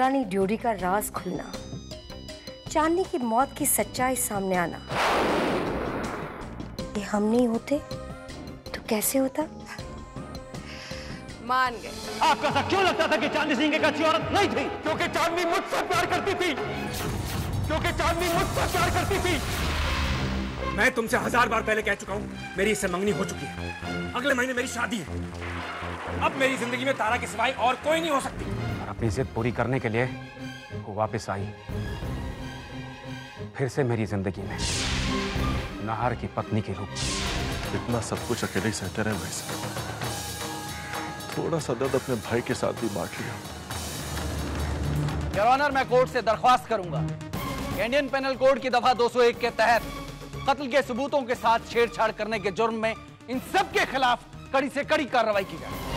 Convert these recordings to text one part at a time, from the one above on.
पुरानी ड्योरी का राज खुलना। चांदनी की मौत की सच्चाई सामने आना। ये हम नहीं होते तो कैसे होता? मान गए। आपको ऐसा क्यों लगता था कि चांदनी सिंह एक अच्छी औरत नहीं थी? क्योंकि चांदनी मुझसे प्यार करती थी। क्योंकि चांदनी मुझसे प्यार करती थी। मैं तुमसे हज़ार बार पहले कह चुका हूँ मेरी इससे मंगनी हो चुकी है। अगले महीने मेरी शादी है। अब मेरी ज़िंदगी में तारा के सिवाय और कोई नहीं हो सकती। अपनी जिद पूरी करने के लिए वो वापस आई। फिर से मेरी ज़िंदगी में। नाहर की पत्नी के रूप इतना सब कुछ अकेले ही सहते रहे वैसे थोड़ा सा दर्द अपने भाई के साथ भी बांट लिया। योर ऑनर मैं कोर्ट से दरख्वास्त करूँगा। इंडियन पेनल कोड की दफ़ा 201 के तहत कत्ल के सबूतों के साथ छेड़छाड़ करने के जुर्म में इन सब के खिलाफ कड़ी से कड़ी कार्रवाई की जाए।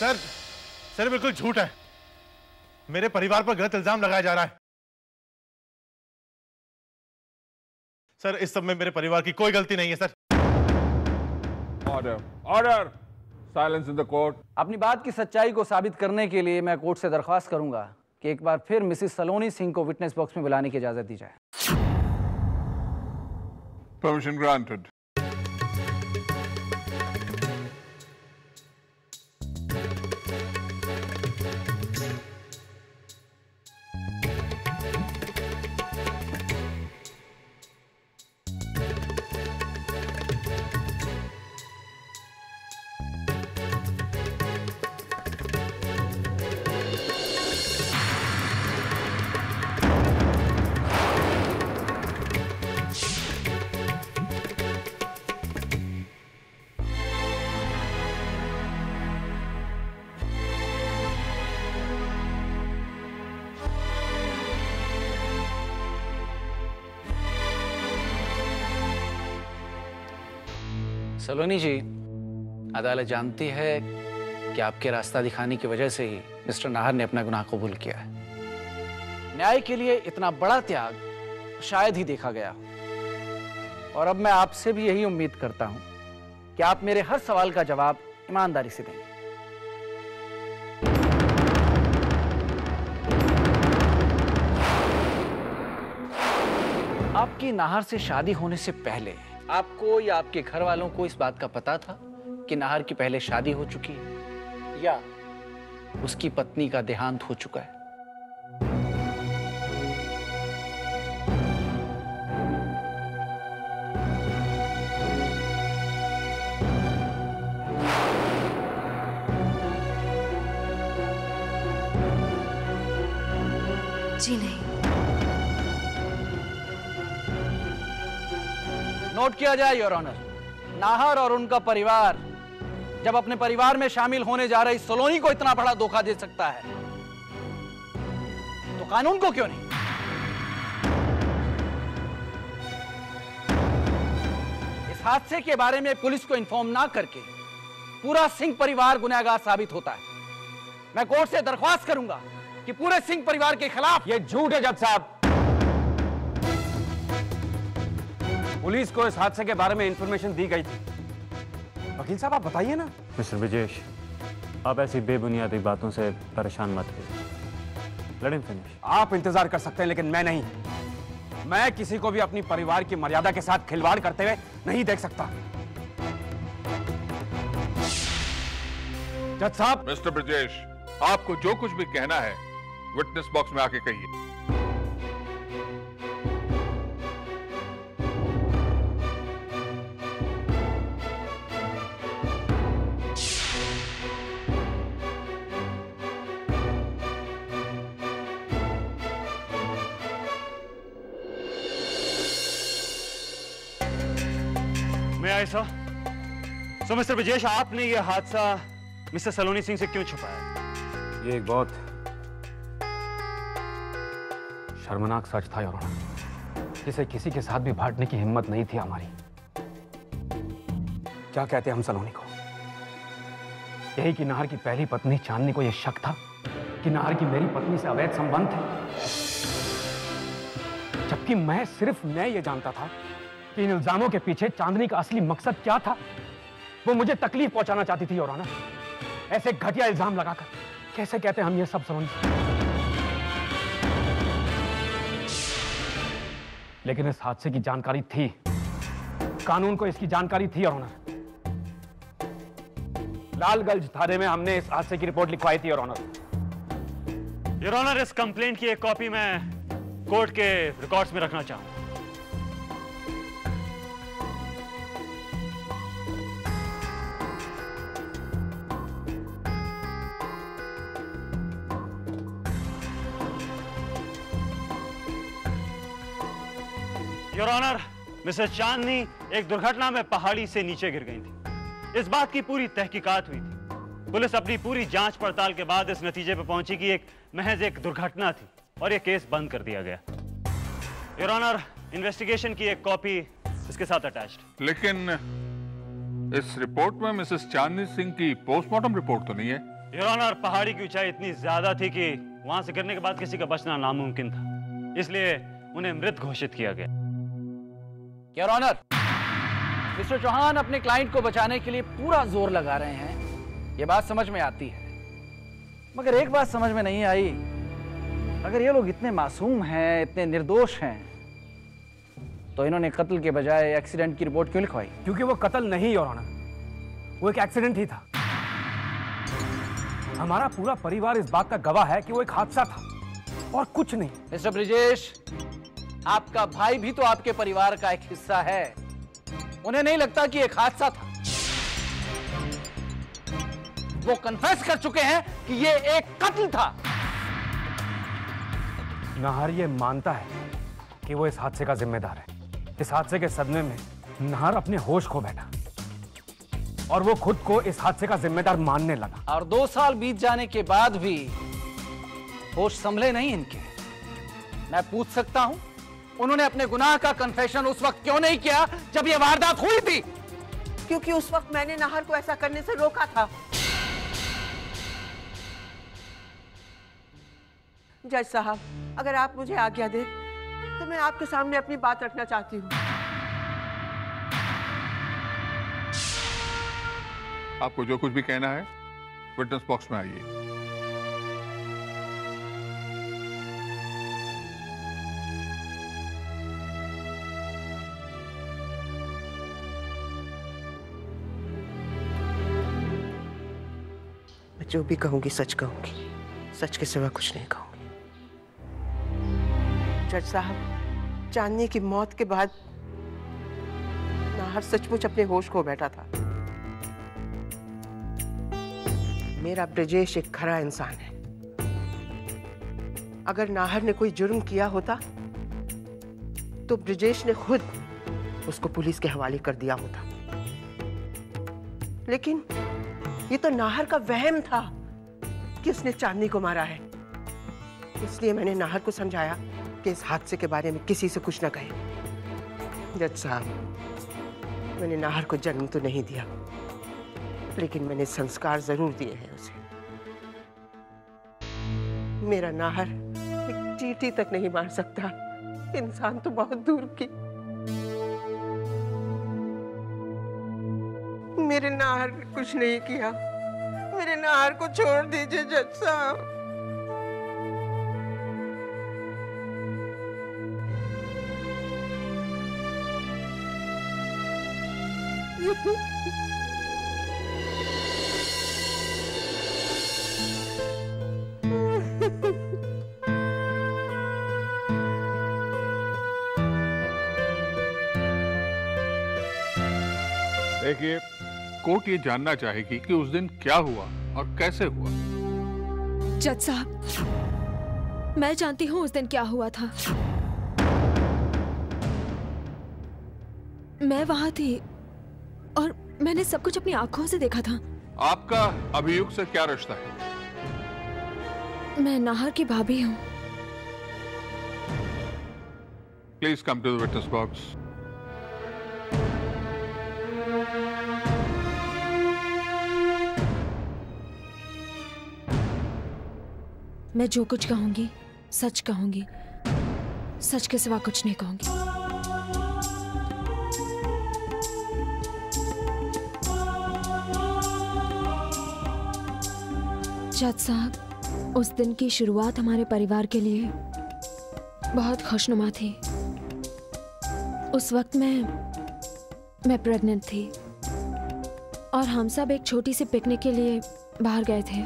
सर सर बिल्कुल झूठ है। मेरे परिवार पर गलत इल्ज़ाम लगाया जा रहा है। सर इस सब में मेरे परिवार की कोई गलती नहीं है sir. Order order silence in the court अपनी बात की सच्चाई को साबित करने के लिए मैं कोर्ट से दरख्वास्त करूँगा कि एक बार फिर मिसिस सलोनी सिंह को विटनेस बॉक्स में बुलाने की इजाज़त दी जाए। परमिशन ग्रांटेड सलोनी जी, अदालत जानती है कि आपके रास्ता दिखाने की वजह से ही मिस्टर नाहर ने अपना गुनाह कबूल किया है। न्याय के लिए इतना बड़ा त्याग शायद ही देखा गया। और अब मैं आपसे भी यही उम्मीद करता हूँ कि आप मेरे हर सवाल का जवाब ईमानदारी से देंगे। आपकी नाहर से शादी होने से पहले आपको या आपके घर वालों को इस बात का पता था कि नाहर की पहले शादी हो चुकी है? या उसकी पत्नी का देहांत हो चुका है? जी नहीं। नोट किया जाए योर ऑनर नाहर और उनका परिवार जब अपने परिवार में शामिल होने जा रही, सोलोनी को इतना बड़ा धोखा दे सकता है। तो कानून को क्यों नहीं? इस हादसे के बारे में पुलिस को इन्फॉर्म ना करके पूरा सिंह परिवार गुनहगार साबित होता है। मैं कोर्ट से दरख्वास्त करूँगा कि पूरे सिंह परिवार के खिलाफ यह झूठ है जज साहब। पुलिस को इस हादसे के बारे में इंफॉर्मेशन दी गई थी। वकील साहब आप बताइए ना। मिस्टर विजेश आप ऐसी बेबुनियादी बातों से परेशान मत होइए। लेट फिनिश आप इंतज़ार कर सकते हैं लेकिन मैं नहीं। मैं किसी को भी अपनी परिवार की मर्यादा के साथ खिलवाड़ करते हुए नहीं देख सकता। जज साहब। मिस्टर ब्रजेश आपको जो कुछ भी कहना है विटनेस बॉक्स में आके कहिए। मैं ऐसा सो मिस्टर विजेश आपने ये हादसा मिस्टर सलोनी सिंह से क्यों छुपाया? ये एक बहुत शर्मनाक सच था योर जिसे किसी के साथ भी बांटने की हिम्मत नहीं थी हमारी। क्या कहते हम सलोनी को? यही कि नाहर की पहली पत्नी चांदनी को यह शक था? कि नाहर की मेरी पत्नी से अवैध संबंध थे? जबकि मैं सिर्फ़ मैं ये जानता था कि इन इल्जामों के पीछे चांदनी का असली मकसद क्या था? वो मुझे तकलीफ़ पहुंचाना चाहती थी और ऐसे घटिया इल्ज़ाम लगाकर कैसे कहते हम ये सब समझ लेकिन इस हादसे की जानकारी थी। कानून को इसकी जानकारी थी और ऑनर लालगंज थाने में हमने इस हादसे की रिपोर्ट लिखवाई थी और ऑनर योर ऑनर इस कंप्लेंट की एक कॉपी मैं कोर्ट के रिकॉर्ड्स में रखना चाहूँ। योर ऑनर मिसेस चांदनी एक दुर्घटना में पहाड़ी से नीचे गिर गई थी। इस बात की पूरी तहकीकात हुई थी। पुलिस अपनी पूरी जाँच पड़ताल के बाद इस नतीजे पर पहुँची कि एक महज एक दुर्घटना थी और यह केस बंद कर दिया गया। योर ऑनर इन्वेस्टिगेशन की एक कॉपी इसके साथ अटैच्ड लेकिन इस रिपोर्ट में मिसेस चांदनी सिंह की पोस्टमार्टम रिपोर्ट तो नहीं है। योर ऑनर पहाड़ी की ऊंचाई इतनी ज़्यादा थी कि वहाँ से गिरने के बाद किसी का बचना नामुमकिन था। इसलिए उन्हें मृत घोषित किया गया। योर ऑनर मिस्टर चौहान अपने क्लाइंट को बचाने के लिए पूरा ज़ोर लगा रहे हैं। यह बात समझ में आती है। मगर एक बात समझ में नहीं आई। अगर ये लोग इतने मासूम हैं इतने निर्दोष हैं तो इन्होंने कत्ल के बजाय एक्सीडेंट की रिपोर्ट क्यों लिखवाई? क्योंकि वो कत्ल नहीं और ऑनर वो एक एक्सीडेंट ही था। हमारा पूरा परिवार इस बात का गवाह है कि वो एक हादसा था। और कुछ नहीं। मिस्टर ब्रिजेश आपका भाई भी तो आपके परिवार का एक हिस्सा है। उन्हें नहीं लगता कि एक हादसा था। वो कन्फेस कर चुके हैं कि ये एक कत्ल था। नहार ये मानता है कि वो इस हादसे का जिम्मेदार है। इस हादसे के सदमे में नहार अपने होश खो बैठा और वो खुद को इस हादसे का जिम्मेदार मानने लगा। और दो साल बीत जाने के बाद भी होश संभले नहीं इनके। मैं पूछ सकता हूँ उन्होंने अपने गुनाह का कन्फेशन उस वक्त क्यों नहीं किया जब यह वारदात हुई थी? क्योंकि उस वक्त मैंने नाहर को ऐसा करने से रोका था। जज साहब अगर आप मुझे आज्ञा दें तो मैं आपके सामने अपनी बात रखना चाहती हूँ। आपको जो कुछ भी कहना है विटनेस बॉक्स में आइए। जो भी कहूँगी, सच कहूँगी। सच के सिवा कुछ नहीं कहूँगी। जज साहब चांदनी की मौत के बाद नाहर सचमुच अपने होश खो बैठा था। मेरा ब्रजेश एक खरा इंसान है। अगर नाहर ने कोई जुर्म किया होता तो ब्रजेश ने खुद उसको पुलिस के हवाले कर दिया होता। लेकिन ये तो नाहर का वहम था कि उसने चांदनी को मारा है। इसलिए मैंने नाहर को समझाया कि इस हादसे के बारे में किसी से कुछ ना कहे। जज साहब, मैंने नाहर को जन्म तो नहीं दिया, लेकिन मैंने संस्कार ज़रूर दिए हैं उसे। मेरा नाहर एक चीटी तक नहीं मार सकता। इंसान तो बहुत दूर की। मेरे नाहर ने कुछ नहीं किया। मेरे नाहर को छोड़ दीजिए जज साहब। देखिए कोर्ट ये जानना चाहेगी कि उस दिन क्या हुआ और कैसे हुआ। जज साहब मैं जानती हूँ उस दिन क्या हुआ था। मैं वहाँ थी और मैंने सब कुछ अपनी आँखों से देखा था। आपका अभियुक्त से क्या रिश्ता है? मैं नाहर की भाभी हूँ। Please come to the witness box मैं जो कुछ कहूँगी, सच कहूँगी, सच के सिवा कुछ नहीं कहूँगी। जज साहब, उस दिन की शुरुआत हमारे परिवार के लिए बहुत खुशनुमा थी। उस वक्त मैं मैं प्रेग्नेंट थी। और हम सब एक छोटी सी पिकनिक के लिए बाहर गए थे।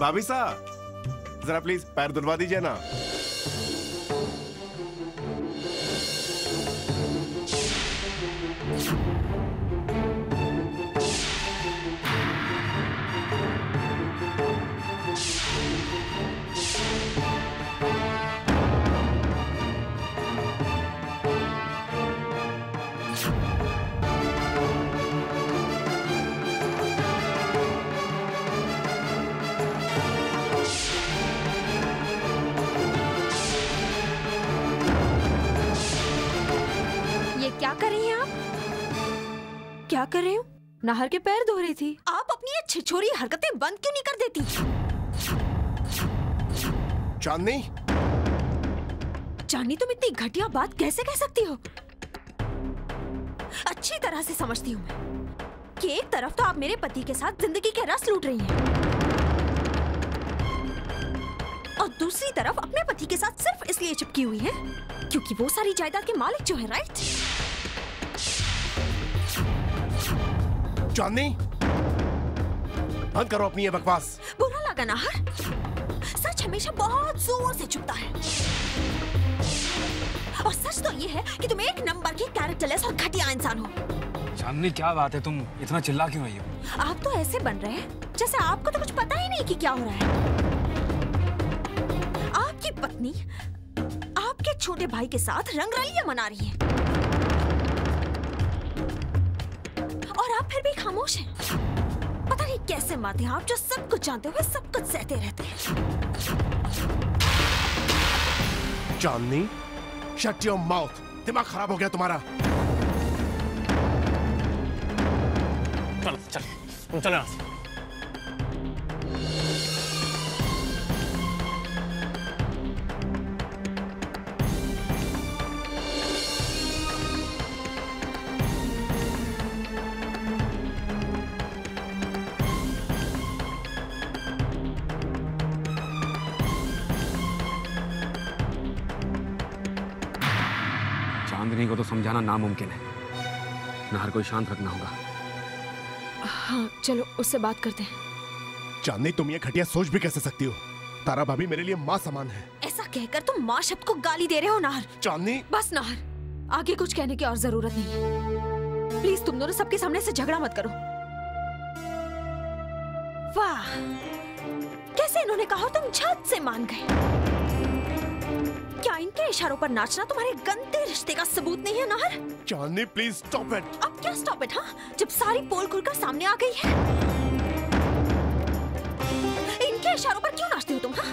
भाभी साहब जरा प्लीज़ पैर धुलवा दीजिए ना। कर रही हैं आप? क्या कर रही हूँ? नाहर के पैर धो रही थी। आप अपनी ये छिछोरी हरकतें बंद क्यों नहीं कर देती? चांदनी? जानी तुम इतनी घटिया बात कैसे कह सकती हो? अच्छी तरह से समझती हूँ मैं कि एक तरफ़ तो आप मेरे पति के साथ ज़िंदगी के रस लूट रही हैं और दूसरी तरफ़ अपने पति के साथ सिर्फ़ इसलिए चिपकी हुई हैं क्योंकि वो सारी जायदाद के मालिक जो है राइट चांदनी बंद करो अपनी ये बकवास। बुरा लगा ना हर। सच हमेशा बहुत ज़ोर से चुपता है। और सच तो ये है कि तुम एक नंबर के कैरेक्टरलेस और घटिया इंसान हो। चांदनी क्या बात है तुम? इतना चिल्ला क्यों रही हो? आप तो ऐसे बन रहे हैं जैसे आपको तो कुछ पता ही नहीं कि क्या हो रहा है। आपकी पत्नी आपके छोटे भाई के साथ रंगरलियाँ मना रही है। फिर भी खामोश हैं। पता नहीं कैसे माते हैं आप जो सब कुछ जानते हुए सब कुछ सहते रहते हैं। चांदनी शट योर माउथ दिमाग खराब हो गया तुम्हारा। चलो चल चलो। समझाना नामुमकिन है। नाहर को शांत रखना होगा। हाँ चलो उससे बात करते हैं। चांदनी तुम ये घटिया सोच भी कैसे सकती हो? तारा भाभी मेरे लिए माँ समान है। ऐसा कहकर तुम माँ शब्द को गाली दे रहे हो नाहर। चांदनी। बस नाहर। आगे कुछ कहने की और ज़रूरत नहीं है। प्लीज़ तुम दोनों सबके सामने से झगड़ा मत करो। वाह! कैसे इन्होंने कहा तुम झट से मान गए। क्या इनके इशारों पर नाचना तुम्हारे गंदे रिश्ते का सबूत नहीं है Nahar? Chandni please stop it अब क्या स्टॉप इट हाँ? जब सारी पोल खुलकर सामने आ गई है। इनके इशारों पर क्यों नाचते हो तुम हाँ?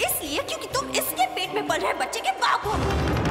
इसलिए क्योंकि तुम इसके पेट में पल रहे बच्चे के बाप हो।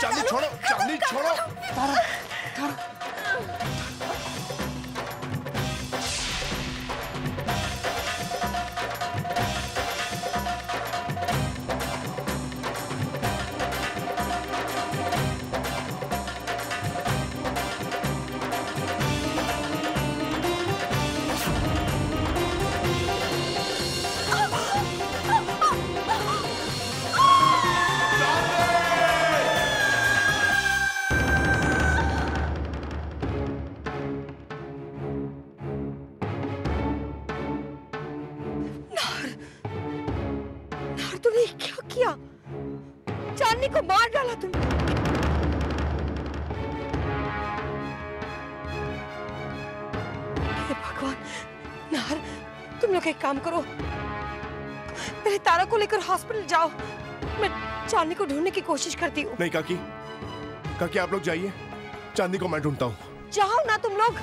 चांदनी छोड़ो। हॉस्पिटल जाओ। मैं चांदी को ढूँढने की कोशिश करती हूँ। नहीं काकी। काकी आप लोग जाइए। चांदी को मैं ढूंढता हूँ। जाओ ना तुम लोग।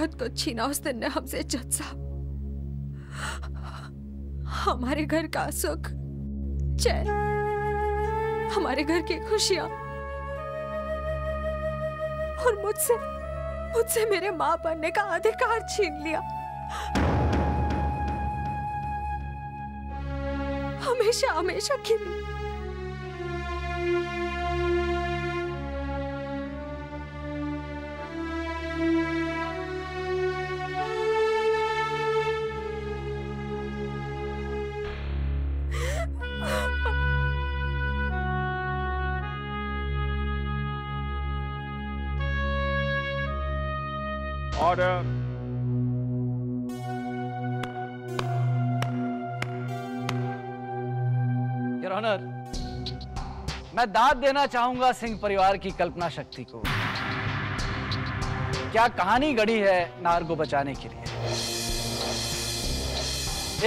बहुत कुछ छीना उस दिन ने हमसे जज साहब हमारे घर का सुख, चैन, हमारे घर की खुशियाँ, और मुझसे मुझसे मेरे माँ बनने का अधिकार छीन लिया। हमेशा हमेशा के लिए योर ऑनर मैं दाद देना चाहूँगा सिंह परिवार की कल्पना शक्ति को। क्या कहानी गढ़ी है नार को बचाने के लिए?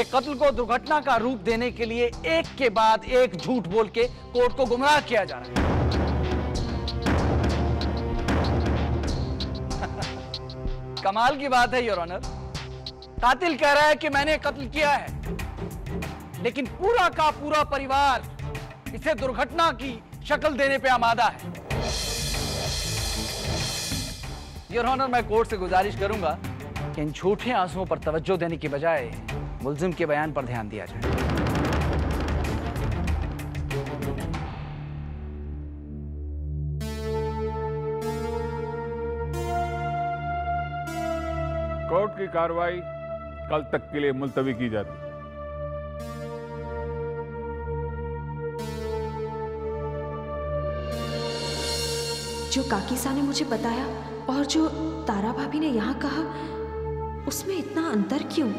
एक कत्ल को दुर्घटना का रूप देने के लिए एक के बाद एक झूठ बोल के कोर्ट को गुमराह किया जा रहा है। कमाल की बात है योर ऑनर कातिल कह रहा है कि मैंने कत्ल किया है, लेकिन पूरा का पूरा परिवार इसे दुर्घटना की शक्ल देने पे आमादा है। योर ऑनर मैं कोर्ट से गुजारिश करूँगा कि इन झूठे आंसुओं पर तवज्जो देने की बजाय मुलजिम के बयान पर ध्यान दिया जाए। कोर्ट की कार्रवाई कल तक के लिए मुलतवी की जाती। जो काकीसा ने मुझे बताया और जो तारा भाभी ने यहाँ कहा, उसमें इतना अंतर क्यों?